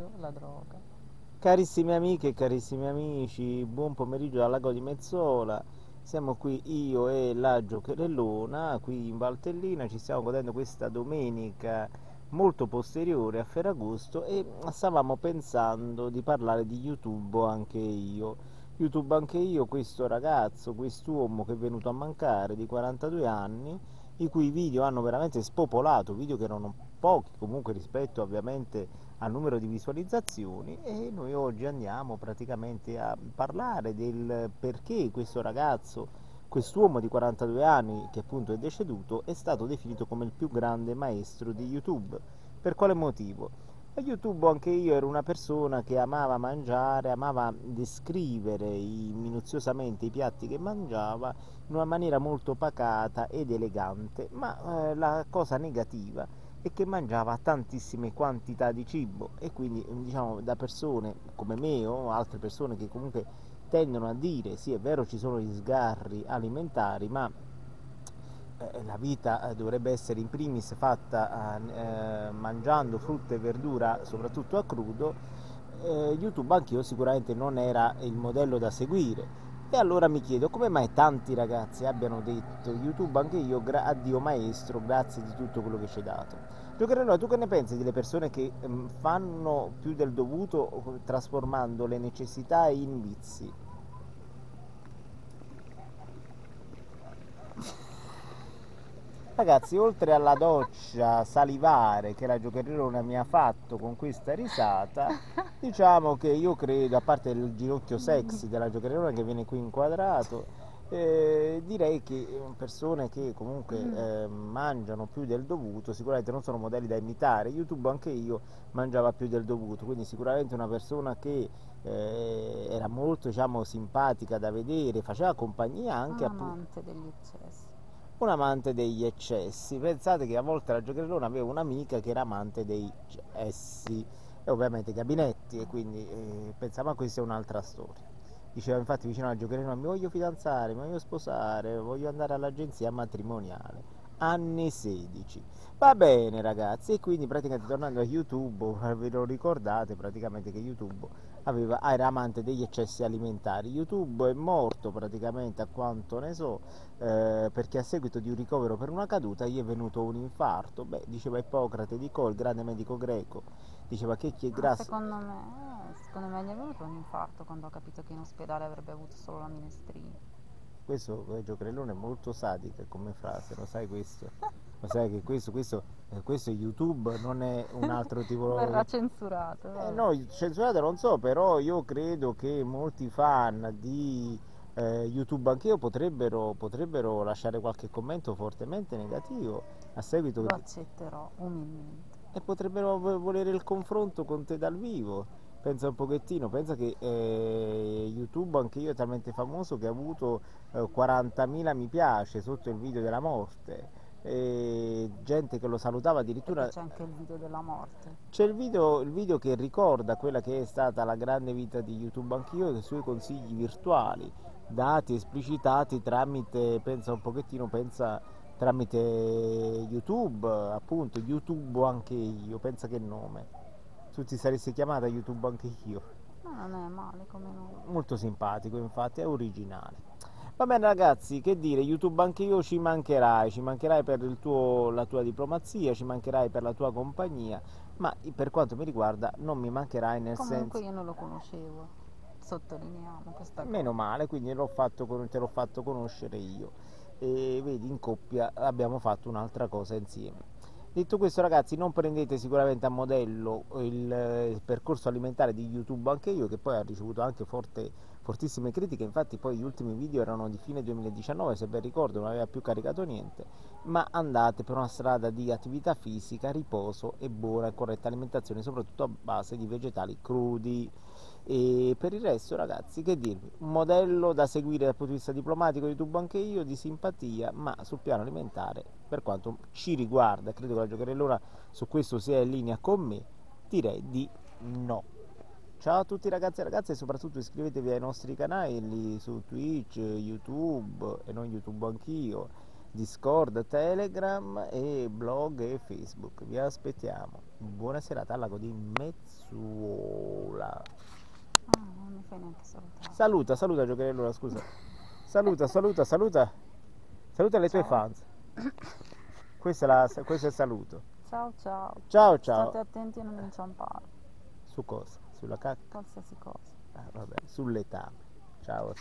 l'odio, la droga. Carissime amiche e carissimi amici, buon pomeriggio dal lago di Mezzola. Siamo qui io e la Giocherellona, qui in Valtellina, ci stiamo godendo questa domenica molto posteriore a Ferragosto e stavamo pensando di parlare di YouTube anche io. YouTube anche io, questo ragazzo, quest'uomo che è venuto a mancare di 42 anni, i cui video hanno veramente spopolato, video che erano pochi comunque rispetto ovviamente al numero di visualizzazioni e noi oggi andiamo praticamente a parlare del perché questo ragazzo, quest'uomo di 42 anni che appunto è deceduto, è stato definito come il più grande maestro di YouTube. Per quale motivo? A YouTube anche io ero una persona che amava mangiare, amava descrivere minuziosamente i piatti che mangiava in una maniera molto pacata ed elegante, ma eh, la cosa negativa è che mangiava tantissime quantità di cibo e quindi diciamo da persone come me o altre persone che comunque tendono a dire sì è vero ci sono gli sgarri alimentari ma eh, la vita eh, dovrebbe essere in primis fatta eh, mangiando frutta e verdura, soprattutto a crudo, eh, YouTube anch'io sicuramente non era il modello da seguire. E allora mi chiedo come mai tanti ragazzi abbiano detto YouTube anche io, gra- addio maestro, grazie di tutto quello che ci hai dato. Giocherellò, tu che ne pensi delle persone che mh, fanno più del dovuto trasformando le necessità in vizi? Ragazzi, oltre alla doccia salivare che la giocherellona mi ha fatto con questa risata, diciamo che io credo, a parte il ginocchio sexy della giocherellona che viene qui inquadrato, eh, direi che persone che comunque eh, mangiano più del dovuto sicuramente non sono modelli da imitare. YouTube anche io mangiava più del dovuto, quindi sicuramente una persona che eh, era molto diciamo, simpatica da vedere, faceva compagnia anche Un amante degli eccessi un amante degli eccessi. Pensate che a volte la giocherellona aveva un'amica che era amante dei essi e ovviamente gabinetti e quindi eh, pensavo a questa è un'altra storia. Diceva infatti vicino alla giocherellona mi voglio fidanzare, mi voglio sposare, voglio andare all'agenzia matrimoniale. Anni 16. Va bene ragazzi, e quindi praticamente tornando a YouTube, ve lo ricordate praticamente che YouTube aveva, era amante degli eccessi alimentari. YouTube è morto praticamente a quanto ne so, eh, perché a seguito di un ricovero per una caduta gli è venuto un infarto. Beh, diceva Ippocrate di Co, il grande medico greco, diceva che chi è grasso... Secondo me, secondo me gli è venuto un infarto quando ha capito che in ospedale avrebbe avuto solo la minestrina. Questo Crellone è molto sadica come frase, lo sai questo? Lo sai che questo, questo, eh, questo YouTube non è un altro tipo... Verrà censurato. Eh, no, censurato non so, però io credo che molti fan di eh, YouTube anch'io potrebbero, potrebbero lasciare qualche commento fortemente negativo a seguito... Lo accetterò umilmente. E potrebbero volere il confronto con te dal vivo pensa un pochettino, pensa che eh, YouTube anche io è talmente famoso che ha avuto eh, 40.000 mi piace sotto il video della morte. E gente che lo salutava addirittura c'è anche il video della morte c'è il video, il video che ricorda quella che è stata la grande vita di YouTube anch'io e i suoi consigli virtuali dati esplicitati tramite pensa un pochettino pensa tramite YouTube appunto YouTube anche io pensa che nome tu ti saresti chiamata YouTube anche io. No, non è male come nome. Molto simpatico, infatti, è originale. Va bene ragazzi, che dire, YouTube anche io ci mancherai, ci mancherai per tuo, la tua diplomazia, ci mancherai per la tua compagnia, ma per quanto mi riguarda non mi mancherai nel Comunque senso... Comunque io non lo conoscevo, sottolineiamo questa cosa. Meno male, quindi l'ho fatto, te l'ho fatto conoscere io e vedi in coppia abbiamo fatto un'altra cosa insieme. Detto questo ragazzi non prendete sicuramente a modello il, eh, il percorso alimentare di YouTube anche io che poi ha ricevuto anche forte, fortissime critiche, infatti poi gli ultimi video erano di fine 2019 se ben ricordo non aveva più caricato niente, ma andate per una strada di attività fisica, riposo e buona e corretta alimentazione soprattutto a base di vegetali crudi. E per il resto, ragazzi, che dirvi? Un modello da seguire dal punto di vista diplomatico, YouTube anche io, di simpatia, ma sul piano alimentare, per quanto ci riguarda, credo che la giocherellona su questo sia in linea con me, direi di no. Ciao a tutti ragazzi e ragazze e soprattutto iscrivetevi ai nostri canali su Twitch, YouTube e non YouTube anch'io Discord, Telegram e blog e Facebook. Vi aspettiamo. Buona serata al lago di Mezzuola. Ah, non mi fai neanche salutare. Saluta, saluta giocherellona, scusa. Saluta, saluta, saluta. Saluta le tue Ciao. fans. Questo è, la- questo è il saluto. Ciao ciao. Ciao State ciao. attenti a non inciampare. Su cosa? Sulla cacca? Qualsiasi cosa. Ah, vabbè, sul letame. Ciao.